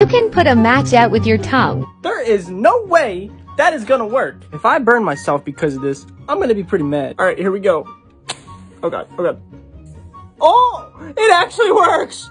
You can put a match out with your tongue. There is no way that is gonna work. If I burn myself because of this, I'm gonna be pretty mad. Alright, here we go. Oh god, oh god. Oh! It actually works!